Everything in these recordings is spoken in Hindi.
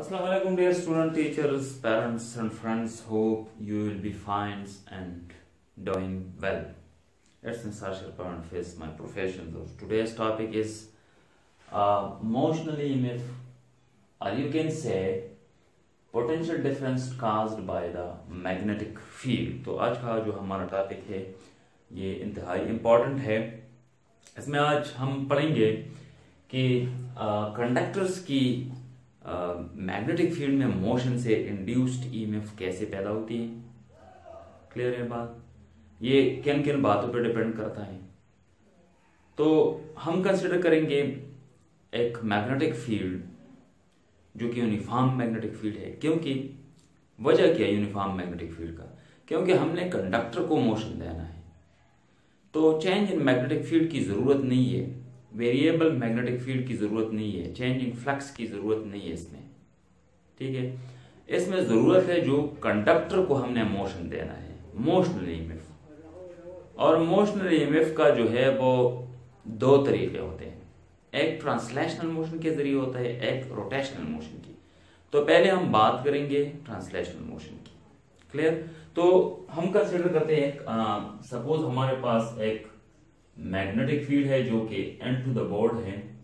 Assalamualaikum dear student teachers parents and friends hope you will be fine and doing well it's Nisar Sharpa and face my profession so today's topic is uh, emotional EMF or you can say potential difference caused by the magnetic field तो आज का जो हमारा टॉपिक है ये इंतहाई इम्पोर्टेंट है इसमें आज हम पढ़ेंगे कि कंडक्टर्स uh, की मैग्नेटिक फ़ील्ड में मोशन से इंड्यूस्ड ईएमएफ कैसे पैदा होती है? क्लियर है बात? ये किन किन बातों पर डिपेंड करता है? तो हम कंसिडर करेंगे एक मैग्नेटिक फ़ील्ड जो कि यूनिफॉर्म मैग्नेटिक फ़ील्ड है। क्योंकि वजह क्या है यूनिफॉर्म मैग्नेटिक फ़ील्ड का? क्योंकि हमने कंडक्टर को मोशन देना है। तो चेंज इन मैग्नेटिक फ़ील्ड की ज़रूरत नहीं है। वेरिएबल मैग्नेटिक फ़ील्ड की ज़रूरत नहीं है चेंजिंग फ्लक्स की ज़रूरत नहीं है इसमें। ठीक है? इसमें ज़रूरत है जो कंडक्टर को हमने मोशन देना है। मोशनल ईएमएफ और मोशनल ईएमएफ का जो है वो दो तरीके होते हैं। एक ट्रांसलेशनल मोशन के ज़रिए होता है, एक रोटेशनल मोशन की। तो पहले हम बात करेंगे ट्रांसलेशनल मोशन की। क्लियर तो हम कंसिडर करते हैं सपोज़ हमारे पास एक मैग्नेटिक फ़ील्ड है जो कि एंड टू द बोर्ड है।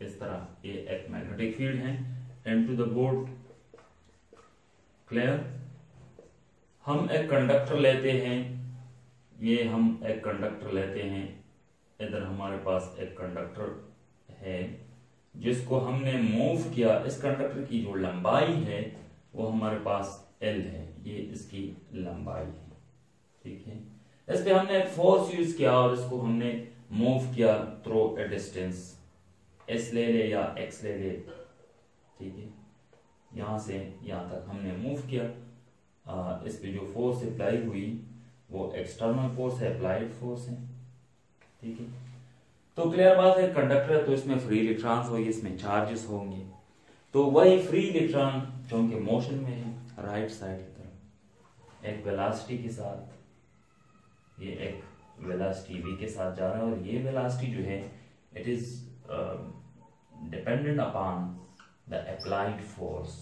इस तरह ये एक मैग्नेटिक फ़ील्ड है। And to the board clear हम एक कंडक्टर लेते हैं। ये हम एक कंडक्टर लेते हैं। इधर हमारे पास एक कंडक्टर है, जिसको हमने मूव किया। इस कंडक्टर की जो लंबाई है, वो हमारे पास एल है। ये इसकी लंबाई है। ठीक है? इस पे हमने फोर्स यूज़ किया और इसको हमने मूव किया थ्रो ए डिस्टेंस एस ले ले या एक्स ले ले। ठीक है? यहाँ से यहाँ तक हमने मूव किया। आ, इस पे जो फोर्स अप्लाई हुई वो एक्सटर्नल फोर्स है अप्लाइड फोर्स है। ठीक है? तो क्लियर बात है कंडक्टर है तो इसमें फ्री इलेक्ट्रॉन्स होगी इसमें चार्जेस होंगे। तो वही फ्री इलेक्ट्रॉन जो उनके मोशन में है राइट साइड की तरफ़ एक वेलोसिटी के साथ ये एक वेलासिटी v के साथ जा रहा है और ये वेलासिटी जो है it is dependent upon the applied force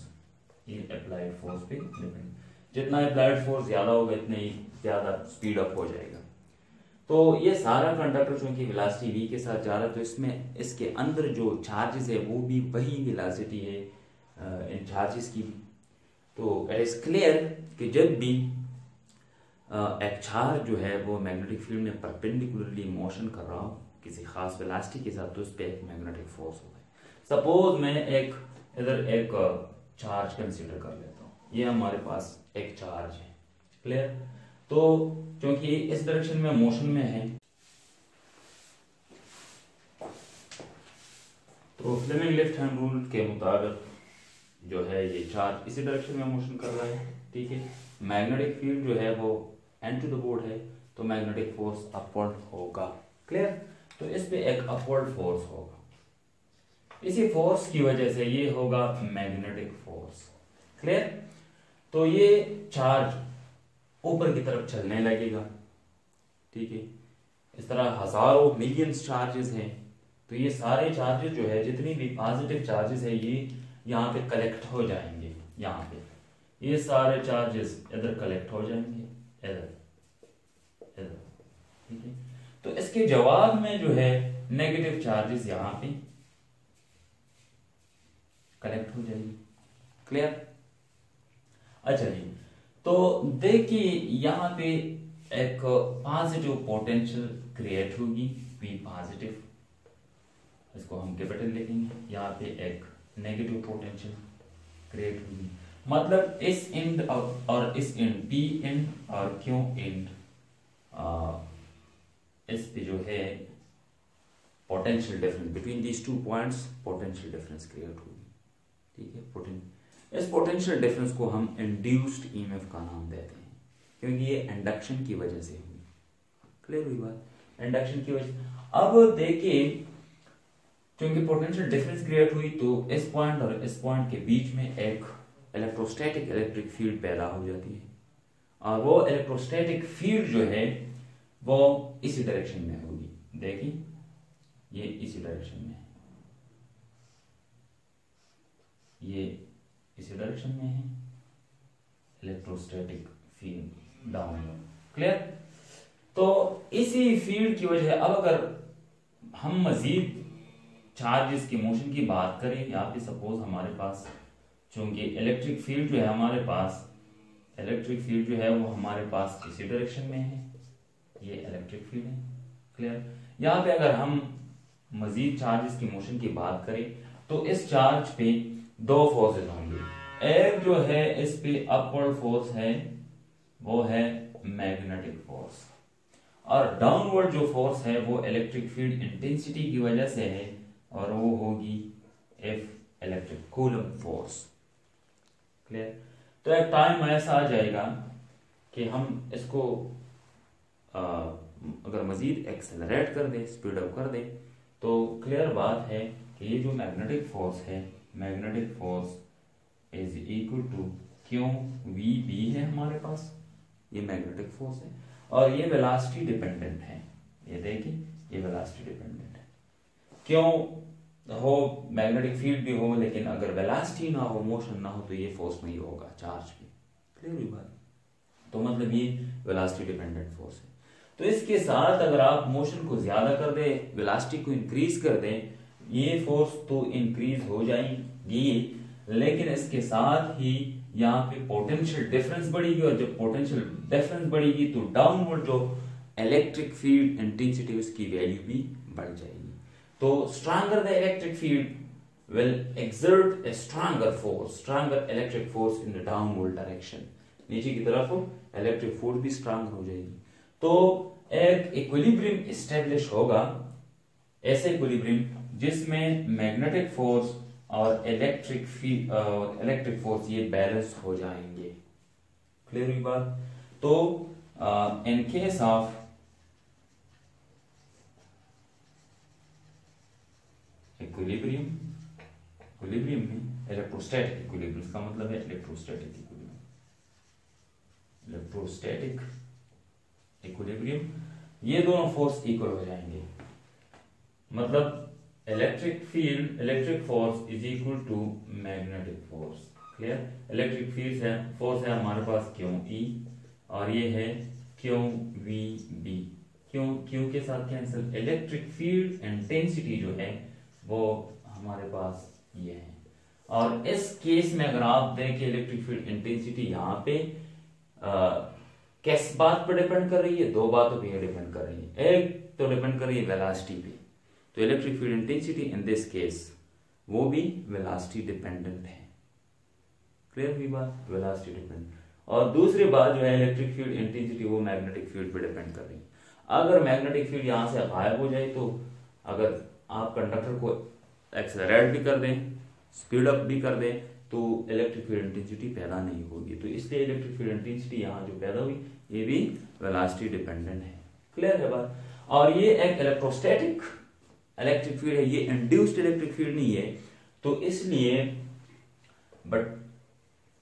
ये अप्लाइड फोर्स पे डिपेंड जितना अप्लाइड फोर्स ज़्यादा होगा, इतने ही ज़्यादा स्पीड अप हो जाएगा। तो ये सारा कंडक्टर चूँकि वेलासिटी v के साथ जा रहा है तो इसमें इसके अंदर जो चार्जेस है, वो भी वही वेलासिटी है इन चार्जेस की। तो इट इज़ क्लियर कि जब भी एक चार्ज जो है, वो मैग्नेटिक फ़ील्ड में परपेंडिकुलरली मोशन कर रहा हो, किसी खास वेलासिटी के साथ तो उस पर एक मैग्नेटिक फोर्स होता है। सपोज़ मैं एक, इधर एक चार्ज कंसीडर कर लेता हूँ। ये हमारे पास एक चार्ज है। क्लियर तो क्योंकि इस डायरेक्शन में मोशन में है तो फ्लेमिंग लेफ़्ट हैंड रूल के मुताबिक जो है ये चार्ज इसी डायरेक्शन में मोशन कर रहा है, ठीक है? मैग्नेटिक फ़ील्ड जो है, वो एंड टू द बोर्ड है तो मैग्नेटिक फोर्स अपवर्ड होगा। क्लियर तो इस पे एक अपवर्ड फोर्स होगा। इसी फोर्स की वजह से ये होगा मैग्नेटिक फोर्स क्लियर तो ये चार्ज ऊपर की तरफ़ चलने लगेगा। ठीक है? इस तरह हज़ारों मिलियंस चार्जेस हैं। तो ये सारे चार्जेस जो है, जितनी भी पॉजिटिव चार्जेस है, ये यहाँ पे कलेक्ट हो जाएँगे, यहाँ पे। ये सारे चार्जेस इधर कलेक्ट हो जाएँगे। तो इसके जवाब में जो है नेगेटिव चार्जेस यहाँ पे कलेक्ट हो जाएगी। क्लियर अच्छा जी। तो देखिए, यहाँ पे एक पॉजिटिव पोटेंशियल क्रिएट होगी वी पॉजिटिव इसको हम कैपिटल लिखेंगे। यहाँ पे एक नेगेटिव पोटेंशियल क्रिएट होगी। मतलब इस इंड और इस इंड पी इंड और क्यू इंड इस पे जो है potential difference between these two points potential difference create होगी। ठीक है? पोटें इस पोटेंशियल डिफरेंस को हम इंड्यूस्ड ईएमएफ का नाम देते हैं। क्योंकि ये इंडक्शन की वजह से हुई क्लियर हुई बात? इंडक्शन की वजह अब देखिए क्योंकि पोटेंशियल डिफरेंस क्रिएट हुई तो इस पॉइंट और इस पॉइंट के बीच में एक इलेक्ट्रोस्टैटिक इलेक्ट्रिक फ़ील्ड पैदा हो जाती है। और वो इलेक्ट्रोस्टैटिक फ़ील्ड जो है, वो इसी डायरेक्शन में होगी। देखिए, ये इसी डायरेक्शन में है। ये इसी डायरेक्शन में है। इलेक्ट्रोस्टैटिक फ़ील्ड डाउन क्लियर तो इसी फ़ील्ड की वजह, अब अगर हम मजीद चार्जेस की मोशन की बात करें, या फिर सपोज़ हमारे पास चूँकि इलेक्ट्रिक फ़ील्ड जो है हमारे पास इलेक्ट्रिक फ़ील्ड जो है वो हमारे पास इसी डायरेक्शन में है? ये इलेक्ट्रिक फ़ील्ड है क्लियर यहाँ पे अगर हम मजीद चार्जेस की मोशन की बात करें तो इस चार्ज पे दो फोर्सेस होंगे। एक जो है इस पे अपवर्ड फोर्स है, वो है मैग्नेटिक फोर्स और डाउनवर्ड जो फोर्स है, वो इलेक्ट्रिक फ़ील्ड इंटेंसिटी की वजह से है, और वो होगी F electric coulomb force clear तो एक टाइम ऐसा आ जाएगा कि हम इसको आ, अगर मजीद एक्सेलरेट कर दें स्पीड अप कर दें तो क्लियर बात है कि ये जो मैग्नेटिक फोर्स है magnetic force is equal to q v B है हमारे पास? ये मैग्नेटिक फोर्स है। और ये वेलासिटी डिपेंडेंट है। ये देखिए ये वेलासिटी डिपेंडेंट है। क्यों हो मैग्नेटिक फ़ील्ड भी हो, लेकिन अगर वेलासिटी ना हो मोशन ना हो तो ये फोर्स नहीं होगा चार्ज भी। क्लियर हुई बात? तो मतलब ये वेलासिटी डिपेंडेंट फोर्स है। तो इसके साथ अगर आप मोशन को ज़्यादा कर दें वेलासिटी को इंक्रीज कर दें, ये फोर्स तो इंक्रीज हो जाएगी। लेकिन इसके साथ ही यहाँ पे पोटेंशियल डिफरेंस बढ़ेगी, और जब पोटेंशियल डिफरेंस बढ़ेगी तो डाउनवर्ड जो इलेक्ट्रिक फ़ील्ड इंटेंसिटी उसकी वैल्यू भी बढ़ जाएगी। तो stronger the electric field will exert a stronger force, stronger electric force in the downward direction. नीचे की तरफ़ इलेक्ट्रिक फोर्स भी स्ट्रांग हो जाएगी। तो एक इक्विलिब्रियम एस्टेब्लिश होगा ऐसे इक्विलिब्रियम जिसमें मैग्नेटिक फोर्स और इलेक्ट्रिक इलेक्ट्रिक फोर्स ये बैलेंस हो जाएँगे। क्लियर हुई बात? तो in case of equilibrium equilibrium में इलेक्ट्रोस्टैटिक इक्विलिब्रियम इसका मतलब है इलेक्ट्रोस्टैटिक इक्विलिब्रियम इलेक्ट्रोस्टैटिक इक्विलिब्रियम ये दोनों फोर्स इक्वल हो जाएँगे. मतलब electric field electric force is equal to magnetic force clear electric field है फोर्स है हमारे पास क्यों? ई e. और ये है क्यों? वी बी क्यों? क्यों के साथ कैंसिल इलेक्ट्रिक फ़ील्ड इंटेंसिटी जो है वो हमारे पास ये है। और इस केस में अगर आप देखें इलेक्ट्रिक फ़ील्ड इंटेंसिटी यहाँ पे आ, किस बात पर डिपेंड कर रही है? दो बातों पर डिपेंड कर रही है। एक तो डिपेंड कर रही है वेलासिटी पे। तो electric field intensity in this case वो भी वेलासिटी डिपेंडेंट है। क्लियर हुई बात? वेलासिटी डिपेंडेंट और दूसरी बात जो है इलेक्ट्रिक फ़ील्ड इंटेंसिटी वो मैग्नेटिक फ़ील्ड पे डिपेंड कर रही है। अगर मैग्नेटिक फ़ील्ड यहाँ से गायब हो जाए तो अगर आप कंडक्टर को एक्सलरेट भी कर दें स्पीड अप भी कर दें तो इलेक्ट्रिक फ़ील्ड इंटेंसिटी पैदा नहीं होगी। तो इसलिए इलेक्ट्रिक फ़ील्ड इंटेंसिटी यहाँ जो पैदा हुई, ये भी वेलासिटी डिपेंडेंट है। क्लियर है बात? और ये एक इलेक्ट्रोस्टैटिक इलेक्ट्रिक फ़ील्ड है, ये इंड्यूस्ड इलेक्ट्रिक फ़ील्ड नहीं है। तो इसलिए but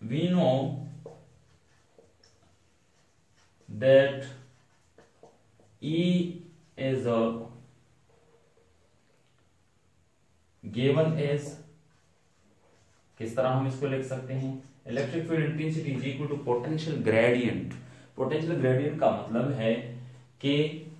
we know that E is a given as किस तरह हम इसको लिख सकते हैं? Electric field intensity is equal to potential gradient potential gradient का मतलब है कि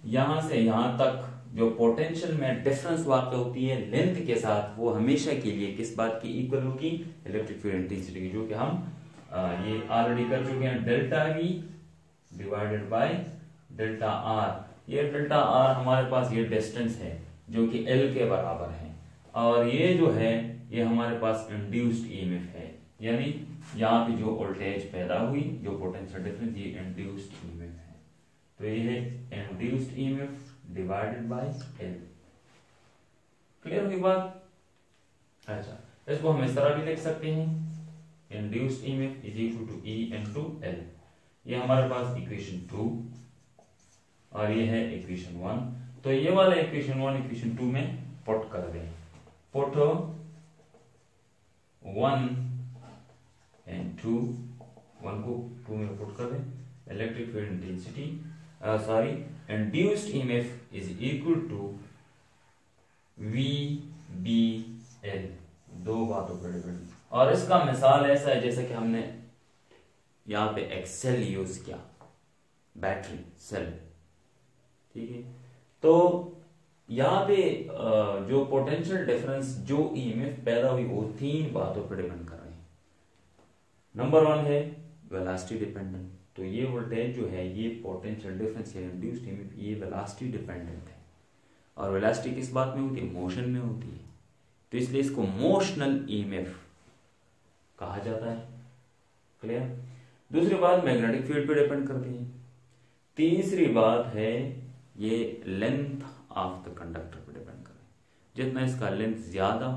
यहाँ से यहाँ तक जो पोटेंशियल में डिफरेंस वाक़ होती है लेंथ के साथ वो हमेशा के लिए किस बात की इक्वल होगी? इलेक्ट्रिक फ़ील्ड इंटेंसिटी की जो कि हम आ, ये ऑलरेडी कर चुके हैं। Delta V divided by delta r ये डेल्टा आर हमारे पास ये डिस्टेंस है जो कि एल के बराबर है। और ये जो है, ये हमारे पास इंड्यूस्ड ईएमएफ है। यानी यहाँ पे जो वोल्टेज पैदा हुई, जो पोटेंशियल डिफरेंस ये इंड्यूस्ड ईएमएफ है। तो ये है induced EMF divided by L clear हुई बात? अच्छा इसको हम इस तरह भी लिख सकते हैं। Induced EMF is equal to E into L ये हमारे पास इक्वेशन टू और ये है इक्वेशन वन तो ये वाला इक्वेशन वन इक्वेशन टू में पुट कर दें put one and two one को टू में पुट कर दें electric field intensity sorry induced EMF is equal to v B L दो बातों पर डिपेंड और इसका मिसाल ऐसा है जैसे कि हमने यहाँ पे एक्सेल यूज़ किया बैटरी सेल ठीक है? तो यहाँ पे जो पोटेंशियल डिफरेंस जो ईएमएफ पैदा हुई, वो तीन बातों पर डिपेंड कर रहे हैं। नंबर वन है वेलासिटी डिपेंडेंट तो ये वोल्टेज जो है, ये पोटेंशियल डिफरेंस या इंड्यूस्ड ईएमएफ ये वेलासिटी डिपेंडेंट है। और वेलासिटी किस बात में होती है? मोशन में होती है। तो इसलिए इसको मोशनल ईएमएफ कहा जाता है। क्लियर दूसरी बात मैग्नेटिक फ़ील्ड पे डिपेंड करती है। तीसरी बात है ये लेंथ ऑफ़ द कंडक्टर पे डिपेंड कर। जितना इसका लेंथ ज़्यादा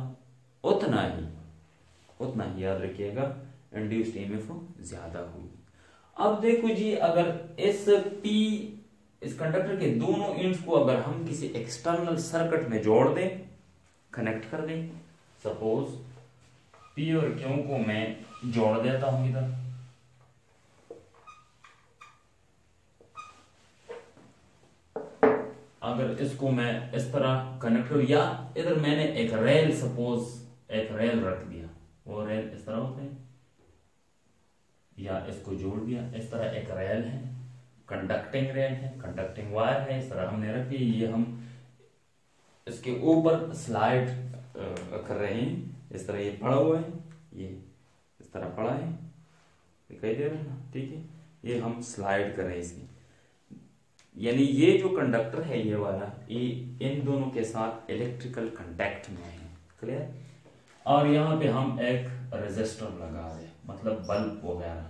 उतना ही उतना ही याद रखिएगा इंड्यूस्ड ईएमएफ ज़्यादा हुई अब देखो जी, अगर इस पी इस कंडक्टर के दोनों एंड्स को अगर हम किसी एक्सटर्नल सर्किट में जोड़ दें कनेक्ट कर दें सपोज़ पी और क्यू को मैं जोड़ देता हूँ इधर। अगर इसको मैं इस तरह कनेक्ट करूँ, या इधर मैंने एक रेल सपोज़ एक रेल रख दिया, वो रेल इस तरह होते हैं, या इसको जोड़ दिया, इस तरह एक रेल है कंडक्टिंग रेल है कंडक्टिंग वायर है, इस तरह हमने रखी ये हम इसके ऊपर स्लाइड कर रहे हैं, इस तरह ये पड़ा हुआ है, ये इस तरह पड़ा है, दिखाई दे रहा है ठीक है, ये हम स्लाइड कर रहे हैं इसकी यानी ये जो कंडक्टर है ये वाला, ये, इन दोनों के साथ इलेक्ट्रिकल कंटेक्ट में है। क्लियर और यहाँ पे हम एक रेजिस्टर लगा रहे मतलब बल्ब वगैरह,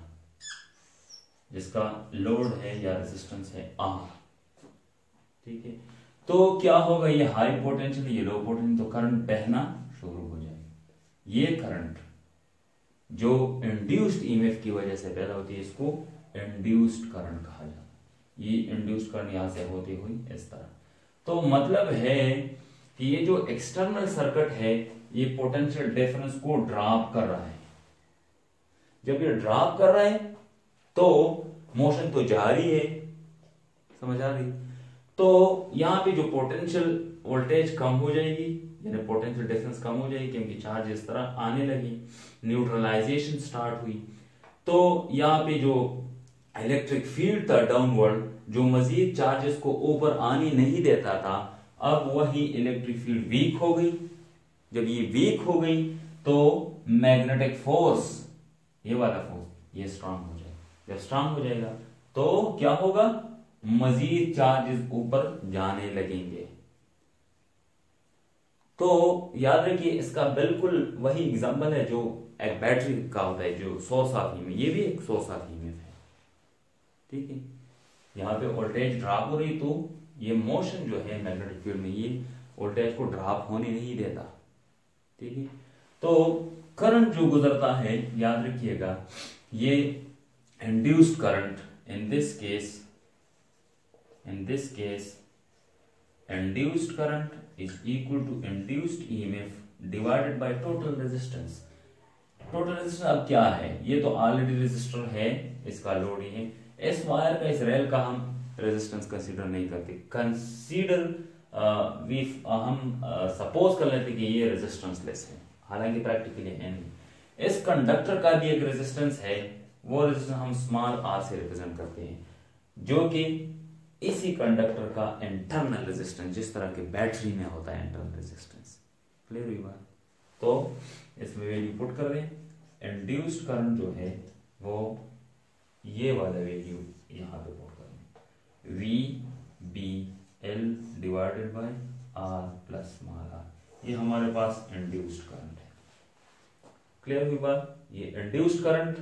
जिसका लोड है या रेजिस्टेंस है आर ठीक है? तो क्या होगा, ये हाई पोटेंशियल ये लो पोटेंशियल तो करंट बहना शुरू हो जाएगा। ये करंट जो इंड्यूस्ड ईएमएफ की वजह से पैदा होती है, इसको इंड्यूस्ड करंट कहा जाता है। ये इंड्यूस करंट यहाँ से होती हुई इस तरह। तो मतलब है कि ये जो एक्सटर्नल सर्किट है, ये पोटेंशियल डिफरेंस को ड्रॉप कर रहा है। जब ये ड्रॉप कर रहा है तो मोशन तो जारी है। समझ आ रही? तो यहाँ पे जो पोटेंशियल वोल्टेज कम हो जाएगी, यानी पोटेंशियल डिफरेंस कम हो जाएगी, क्योंकि चार्ज इस तरह आने लगी न्यूट्रलाइजेशन स्टार्ट हुई। तो यहाँ पे जो इलेक्ट्रिक फ़ील्ड था डाउनवर्ड जो मजीद चार्जेस को ऊपर आने नहीं देता था, अब वही इलेक्ट्रिक फ़ील्ड वीक हो गई। जब ये वीक हो गई तो मैग्नेटिक फोर्स ये वाला फोर्स ये स्ट्रांग हो जाएगा। जब स्ट्रांग हो जाएगा तो क्या होगा? मजीद चार्जेस ऊपर जाने लगेंगे। तो याद रखिए, इसका बिल्कुल वही एग्जांपल है जो एक बैटरी का होता है, जो सौ साथी में, ये भी एक सौ साथी में है ठीक है? यहाँ पे वोल्टेज ड्रॉप हो रही तो ये मोशन जो है मैग्नेटिक फ़ील्ड में ये वोल्टेज को ड्रॉप होने नहीं देता। ठीक है? तो करंट जो गुजरता है, याद रखिएगा, ये induced current in this case in this case induced current is equal to induced EMF divided by total resistance total resistance अब क्या है? ये तो ऑलरेडी रेजिस्टर है, इसका लोड ही है। इस वायर का, इस रेल का हम रेजिस्टेंस कंसीडर नहीं करते। कंसीडर वी हम सपोज़ कर लेते कि ये रेजिस्टेंस लेस है। हालाँकि प्रैक्टिकली है नहीं। इस कंडक्टर का भी एक रेजिस्टेंस है, वो रेजिस्टेंस हम स्मॉल आर से रिप्रेजेंट करते हैं, जो कि इसी कंडक्टर का इंटरनल रेजिस्टेंस जिस तरह के बैटरी में होता है इंटरनल रेजिस्टेंस क्लियर हुई बात? तो इसमें वैल्यू पुट कर रहे हैं। इंड्यूस्ड करंट जो है, वो ये वाला वैल्यू यहाँ पे पुट करें v B L divided by R plus r ये हमारे पास इंड्यूस्ड करंट है। क्लियर हुई बात? ये इंड्यूस्ड करंट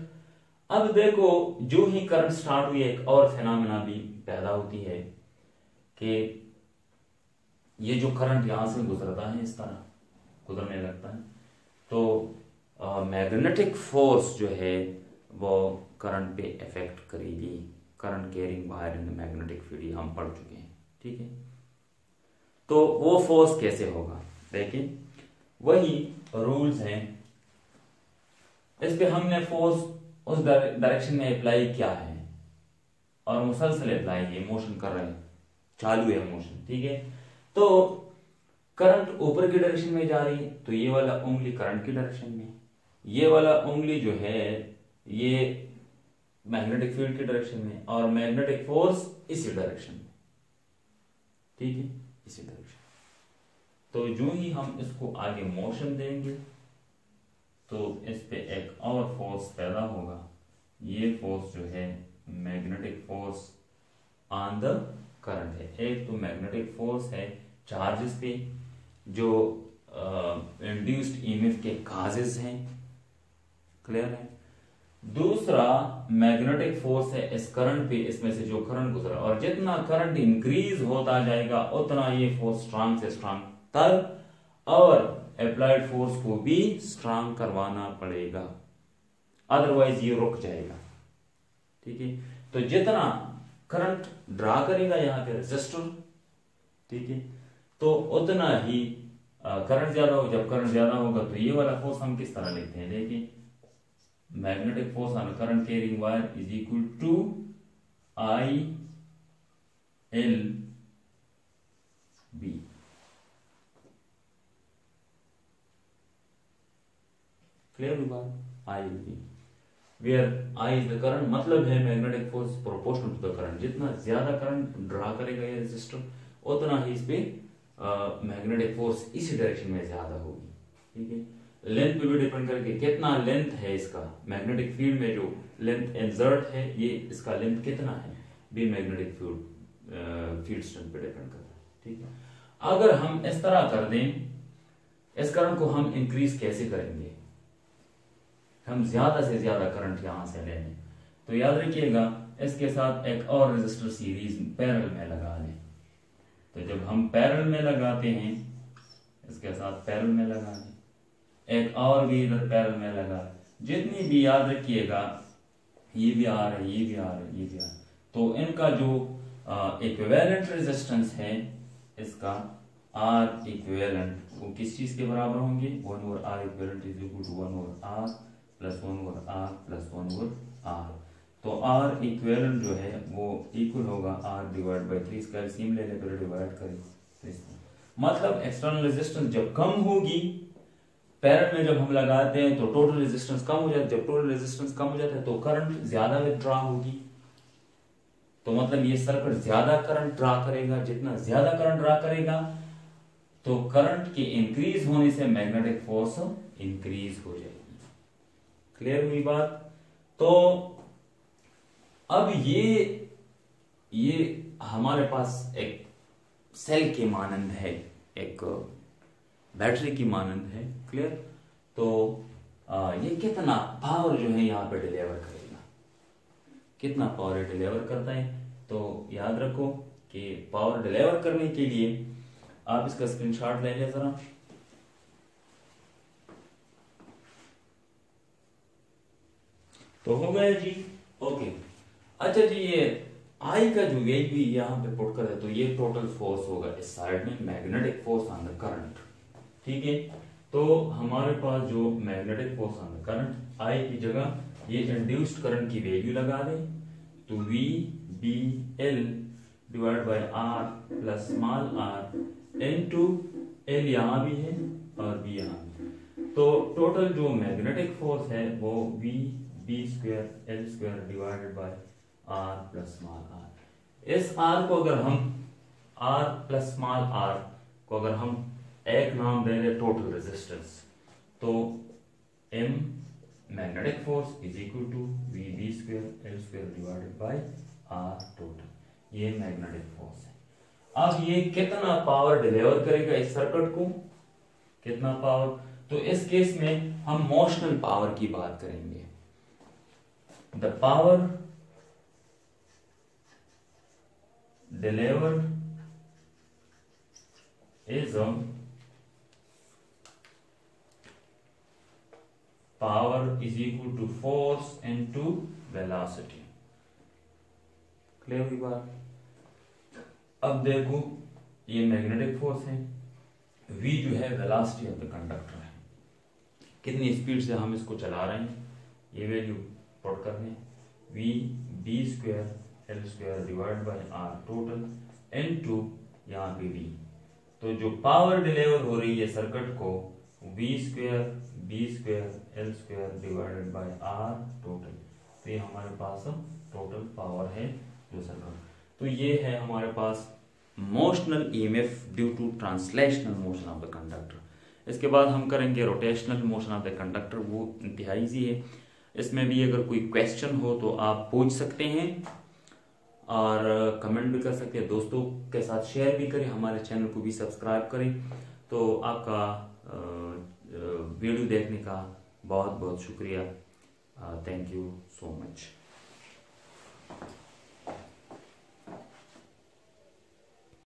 अब देखो, जो ही करंट स्टार्ट हुई, एक और फेनामिना भी पैदा होती है कि ये जो करंट यहाँ से गुजरता है, इस तरह गुजरने लगता है। तो मैग्नेटिक फोर्स जो है, वो करंट पे इफ़ेक्ट करेगी। Current carrying wire in magnetic field हम पढ़ चुके हैं, ठीक है? तो वो फोर्स कैसे होगा? देखिए वही रूल्स हैं। इस पे हमने फोर्स उस डायरेक्शन में अप्लाई किया है। और मुसलसल अप्लाई है मोशन कर रहे हैं। चालू है मोशन ठीक है? तो करंट ऊपर की डायरेक्शन में जा रही है तो ये वाला उंगली करंट की डायरेक्शन में। ये वाला उंगली जो है, ये मैग्नेटिक फ़ील्ड के डायरेक्शन में और मैग्नेटिक फोर्स इसी डायरेक्शन में। ठीक है? इसी डायरेक्शन तो जो ही हम इसको आगे मोशन देंगे तो इस पे एक और फोर्स पैदा होगा। ये फोर्स जो है magnetic force on the current है। एक तो मैग्नेटिक फोर्स है चार्जेस पे, जो इंड्यूस्ड ईएमएफ के काजेज हैं। क्लियर है? दूसरा मैग्नेटिक फोर्स है, इस करंट पे, इसमें से जो करंट गुजरा। और जितना करंट इंक्रीज होता जाएगा, उतना ये फोर्स स्ट्रांग से स्ट्रांग तब, और अप्लाइड फोर्स को भी स्ट्रांग करवाना पड़ेगा। अदरवाइज़ ये रुक जाएगा। ठीक है? तो जितना करंट ड्रा करेगा यहाँ पे रेजिस्टर ठीक है? तो उतना ही करंट ज़्यादा हो, जब करंट ज़्यादा होगा तो ये वाला फोर्स हम किस तरह लिखते हैं? देखिए magnetic force on a current carrying wire is equal to I L B. Clear हुआ I L. Where I is the current मतलब है magnetic force proportional to the current जितना ज़्यादा करंट ड्रा करेगा ये रेजिस्टर उतना ही इस पे मैग्नेटिक फोर्स इसी डायरेक्शन में ज़्यादा होगी ठीक है लेंथ पे भी डिपेंड करके कितना लेंथ है इसका? मैग्नेटिक फ़ील्ड में जो लेंथ इंसर्ट है, ये इसका लेंथ कितना है? भी मैग्नेटिक फ़ील्ड फ़ील्ड स्ट्रेंथ पे डिपेंड करता है, ठीक है? अगर हम इस तरह कर दें, इस करंट को हम इंक्रीज कैसे करेंगे? हम ज़्यादा से ज़्यादा करंट यहाँ से ले। लें तो याद रखिएगा, इसके साथ एक और रेजिस्टर सीरीज़ पैरल में लगा लें तो जब हम पैरल में लगाते हैं, इसके साथ पैरल में लगा लें एक और भी इधर पैरल में लगा। जितनी भी याद रखिएगा, ये भी आ रहा है, ये भी आ रहा है, ये भी आ रहा है। तो इनका जो इक्विवेलेंट रेजिस्टेंस है, इसका आर इक्विवेलेंट वो किस चीज़ के बराबर होंगे? One over R equivalent is equal to one over R plus one over R plus one over R तो आर इक्विवेलेंट जो है, वो इक्वल होगा आर डिवाइड बाई थ्री इसका एलसीएम ले ले डिवाइड करें। तो मतलब एक्सटर्नल रेजिस्टेंस जब कम होगी पैरल में जब हम लगाते हैं तो टोटल रेजिस्टेंस कम हो जाता है। जब टोटल रेजिस्टेंस कम हो जाता है तो करंट ज़्यादा विदड्रॉ होगी। तो मतलब ये सर्किट ज़्यादा करंट ड्रा करेगा। जितना ज़्यादा करंट ड्रा करेगा तो करंट के इंक्रीज होने से मैग्नेटिक फोर्स इंक्रीज हो जाएगी। क्लियर हुई बात? तो अब ये ये हमारे पास एक सेल के मानंद है। एक बैटरी की मानंद है क्लियर तो आ, ये कितना पावर जो है यहाँ पे डिलीवर करेगा? कितना पावर डिलीवर करता है? तो याद रखो कि पावर डिलीवर करने के लिए आप इसका स्क्रीनशॉट ले लें जरा। तो हो गया जी ओके। अच्छा जी ये आई का जो वेज भी यहाँ पे पुट कर है तो ये टोटल फोर्स होगा इस साइड में magnetic force on the current ठीक है? तो हमारे पास जो मैग्नेटिक फोर्स आना करंट आई की जगह ये इंड्यूस्ड करंट की वैल्यू लगा दें। तो v B L divide by R plus small r into L यहाँ भी है और बी यहाँ तो टोटल जो मैग्नेटिक फोर्स है वो v B square L square divided by R plus small r इस आर को अगर हम आर प्लस स्मॉल आर को अगर हम एक नाम दे रहे टोटल रेजिस्टेंस तो M magnetic force is equal to v B square L square divided by R total ये मैग्नेटिक फोर्स है। अब ये कितना पावर डिलीवर करेगा इस सर्किट को? कितना पावर तो इस केस में हम मोशनल पावर की बात करेंगे। The power deliver is power is equal to force into velocity. Clear हुई बात? अब देखो ये मैग्नेटिक फोर्स है। V जो है वेलोसिटी ऑफ़ द कंडक्टर है। कितनी स्पीड से हम इसको चला रहे हैं? ये वैल्यू पुट करने। V b square L square divide by R total into यहाँ पे v तो जो पावर डिलीवर हो रही है सर्किट को v square B square L square divided by R total तो ये हमारे पास टोटल पावर है सर्कल तो ये है हमारे पास motional EMF due to translational motion of the conductor इसके बाद हम करेंगे rotational motion of the conductor वो इंतहाई सी है। इसमें भी अगर कोई क्वेश्चन हो तो आप पूछ सकते हैं और कमेंट भी कर सकते हैं। दोस्तों के साथ शेयर भी करें, हमारे चैनल को भी सब्सक्राइब करें। तो आपका वीडियो देखने का बहुत बहुत शुक्रिया थैंक यू सो मच